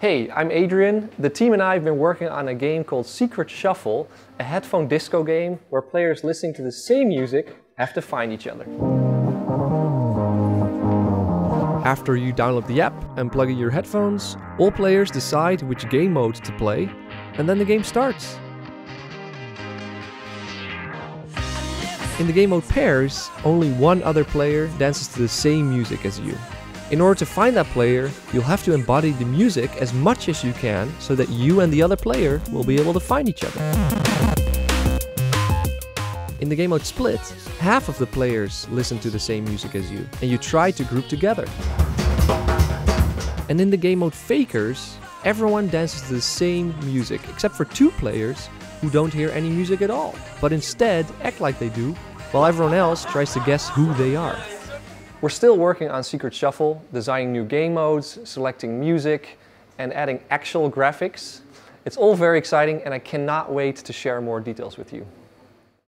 Hey, I'm Adriaan. The team and I have been working on a game called Secret Shuffle, a headphone disco game where players listening to the same music have to find each other. After you download the app and plug in your headphones, all players decide which game mode to play, and then the game starts. In the game mode pairs, only one other player dances to the same music as you. In order to find that player, you'll have to embody the music as much as you can so that you and the other player will be able to find each other. In the game mode Split, half of the players listen to the same music as you, and you try to group together. And in the game mode Fakers, everyone dances to the same music, except for two players who don't hear any music at all, but instead act like they do, while everyone else tries to guess who they are. We're still working on Secret Shuffle, designing new game modes, selecting music, and adding actual graphics. It's all very exciting and I cannot wait to share more details with you.